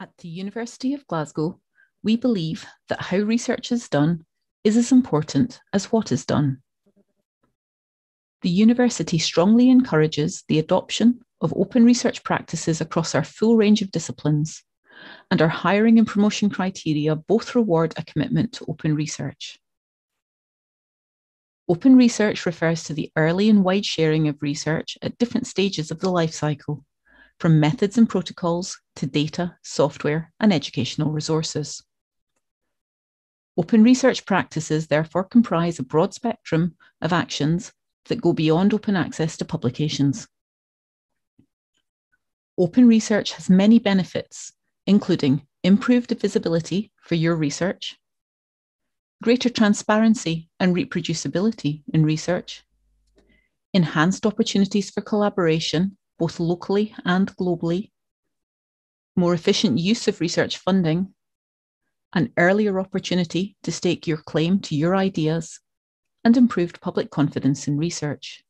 At the University of Glasgow, we believe that how research is done is as important as what is done. The university strongly encourages the adoption of open research practices across our full range of disciplines, and our hiring and promotion criteria both reward a commitment to open research. Open research refers to the early and wide sharing of research at different stages of the life cycle, from methods and protocols to data, software, and educational resources. Open research practices therefore comprise a broad spectrum of actions that go beyond open access to publications. Open research has many benefits, including improved visibility for your research, greater transparency and reproducibility in research, enhanced opportunities for collaboration both locally and globally, more efficient use of research funding, an earlier opportunity to stake your claim to your ideas, and improved public confidence in research.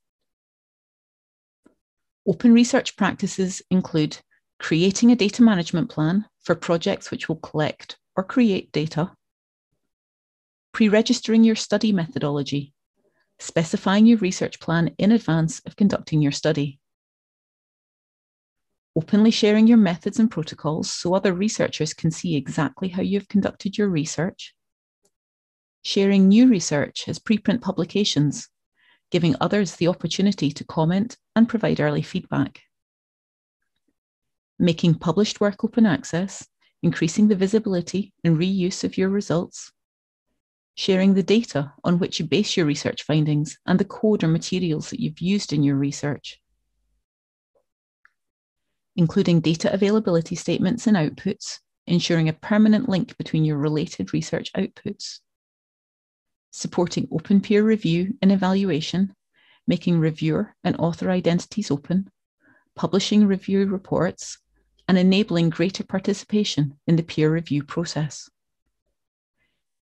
Open research practices include creating a data management plan for projects which will collect or create data, pre registering your study methodology, specifying your research plan in advance of conducting your study, openly sharing your methods and protocols so other researchers can see exactly how you've conducted your research, sharing new research as preprint publications, giving others the opportunity to comment and provide early feedback, making published work open access, increasing the visibility and reuse of your results, sharing the data on which you base your research findings and the code or materials that you've used in your research including data availability statements and outputs, ensuring a permanent link between your related research outputs, supporting open peer review and evaluation, making reviewer and author identities open, publishing review reports, and enabling greater participation in the peer review process.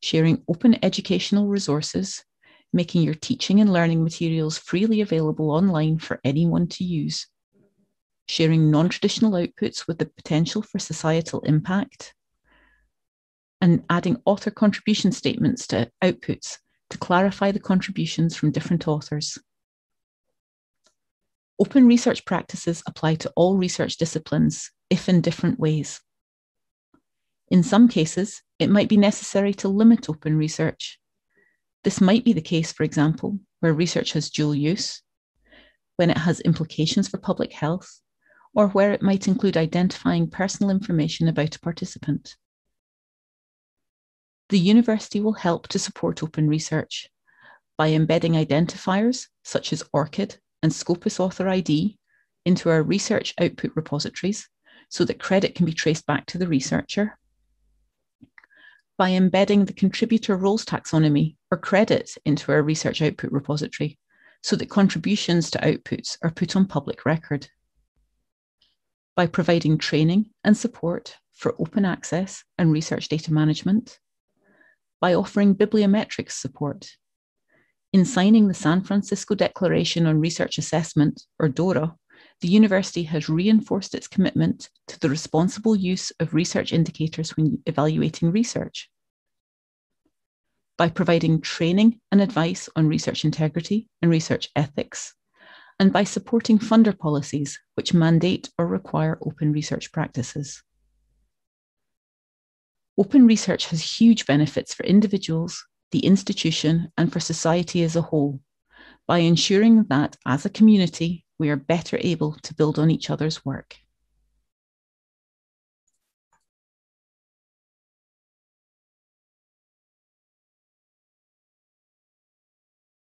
Sharing open educational resources, making your teaching and learning materials freely available online for anyone to use sharing non traditional outputs with the potential for societal impact, and adding author contribution statements to outputs to clarify the contributions from different authors. Open research practices apply to all research disciplines, if in different ways. In some cases, it might be necessary to limit open research. This might be the case, for example, where research has dual use, when it has implications for public health, or where it might include identifying personal information about a participant. The university will help to support open research by embedding identifiers such as ORCID and Scopus Author ID into our research output repositories so that CRediT can be traced back to the researcher, by embedding the contributor roles taxonomy or credit into our research output repository so that contributions to outputs are put on public record by providing training and support for open access and research data management, by offering bibliometrics support, in signing the San Francisco Declaration on Research Assessment, or DORA, the university has reinforced its commitment to the responsible use of research indicators when evaluating research. By providing training and advice on research integrity and research ethics, and by supporting funder policies which mandate or require open research practices. Open research has huge benefits for individuals, the institution, and for society as a whole by ensuring that as a community, we are better able to build on each other's work.